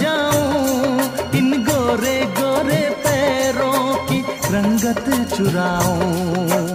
जाऊँ इन गोरे गोरे पैरों की रंगत चुराऊं।